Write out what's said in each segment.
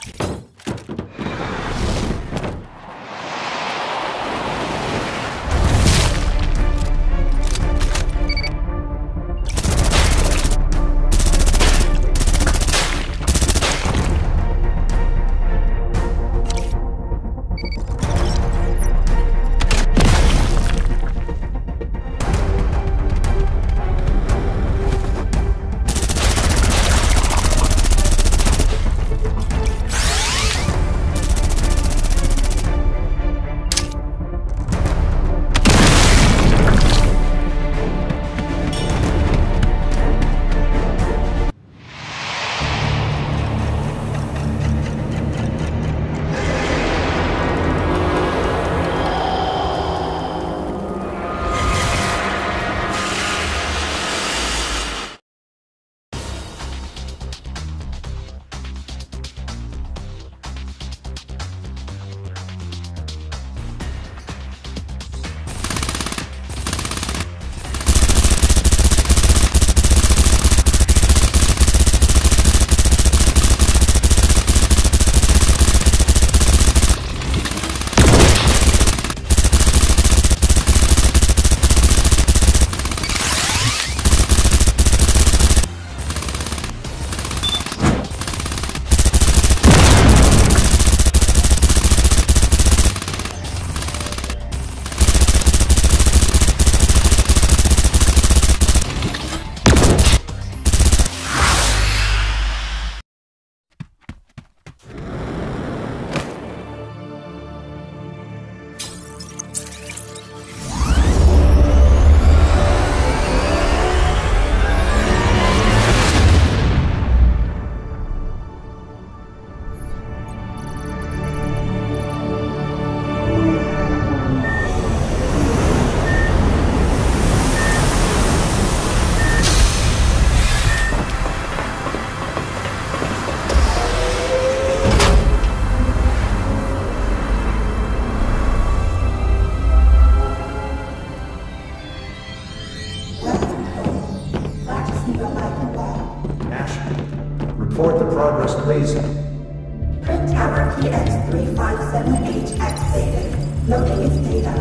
formation. Report the progress, please. Print Tower PX3578 activated. Loading its data.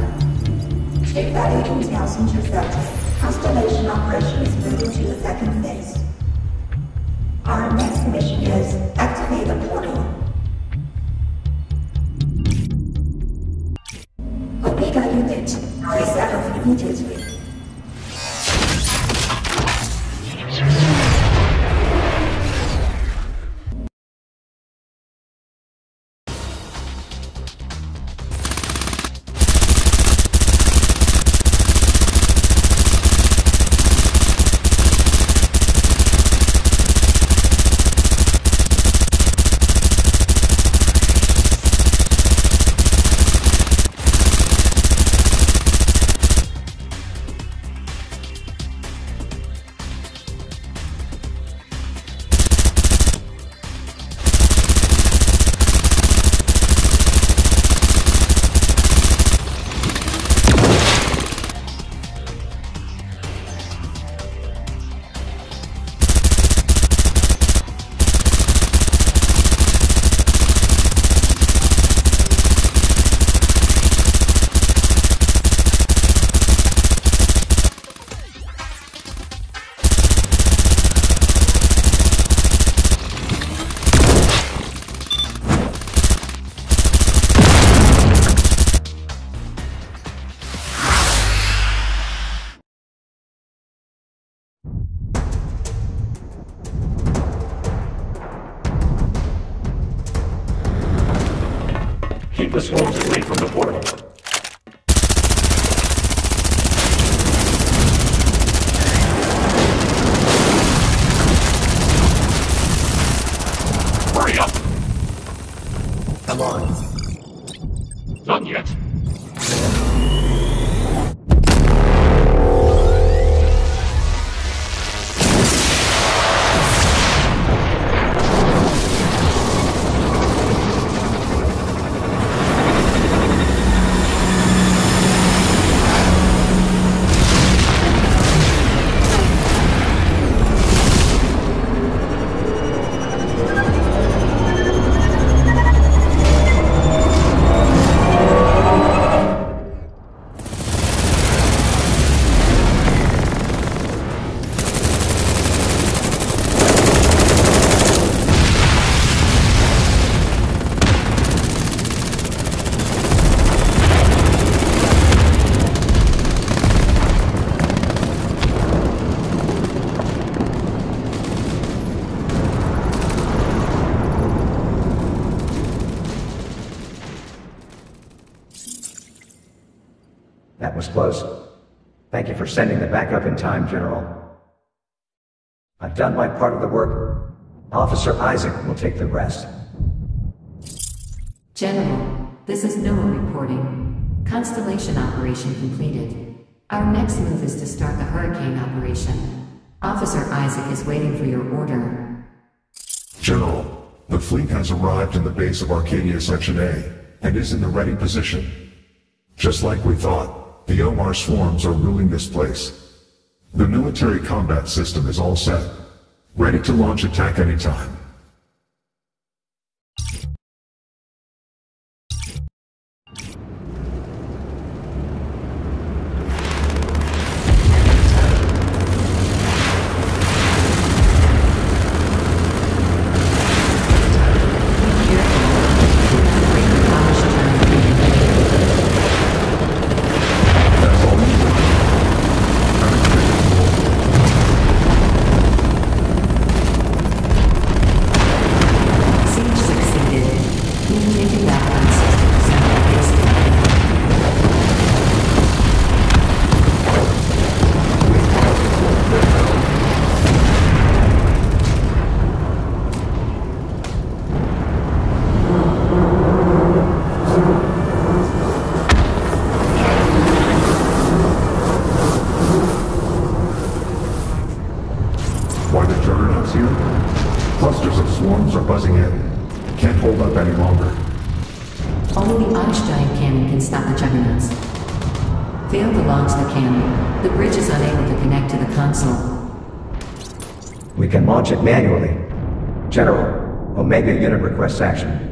Ship value intel's intercepted. Constellation is moving to the second phase. Our next mission is activate the portal. Omega unit, resettle immediately. Keep the swarms away from the portal. Hurry up! Alive. Not yet. Close. Thank you for sending the backup in time, General. I've done my part of the work. Officer Isaac will take the rest. General, this is NOAA reporting. Constellation operation completed. Our next move is to start the hurricane operation. Officer Isaac is waiting for your order. General, the fleet has arrived in the base of Arcadia Section A and is in the ready position. Just like we thought, the Omar swarms are ruling this place. The military combat system is all set, ready to launch attack anytime. Launch the cannon. The bridge is unable to connect to the console. We can launch it manually. General, Omega unit requests action.